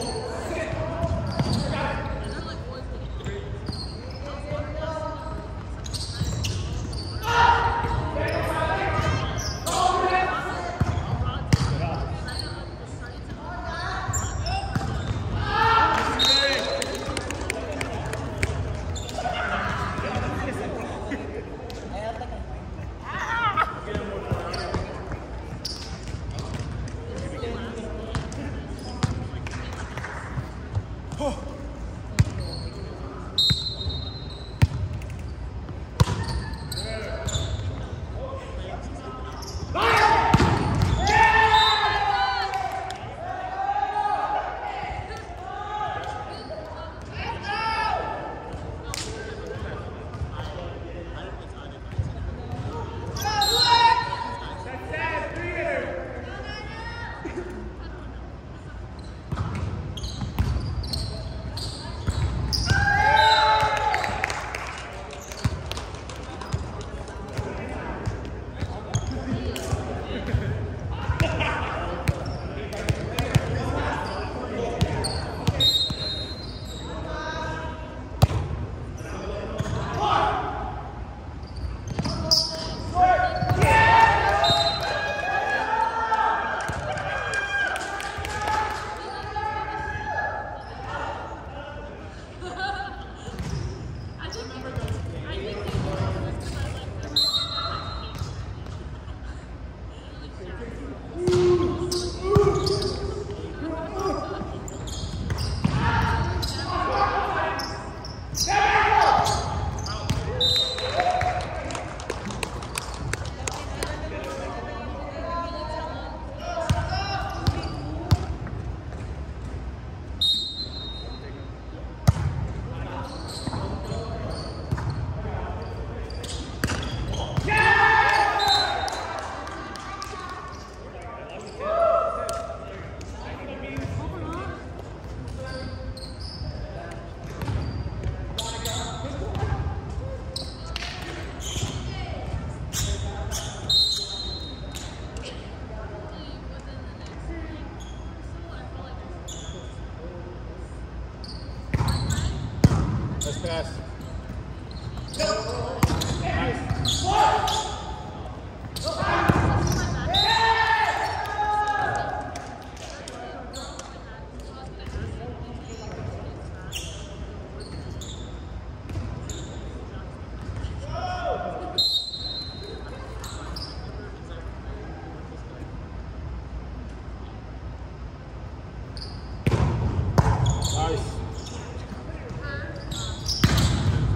Four.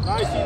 Nice.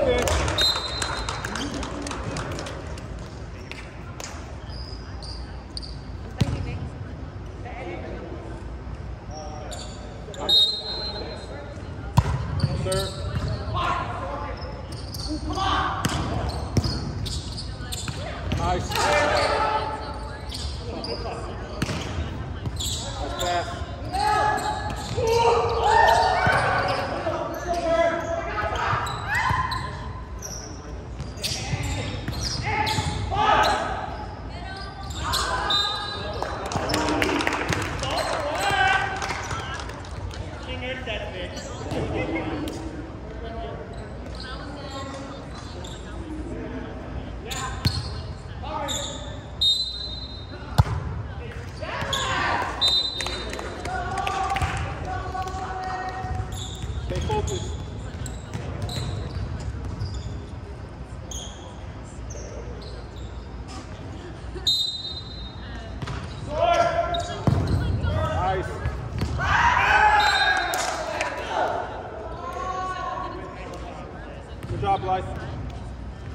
God bless.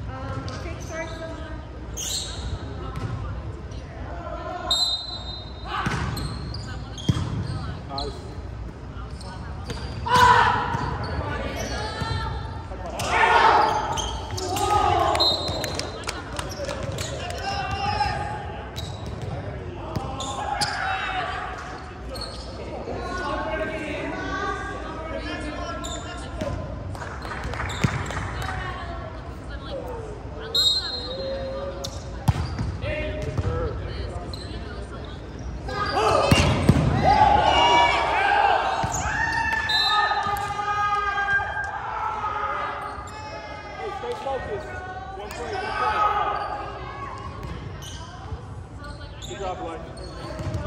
Um, nice. Stay focused. One play, one play. Good job, Blake.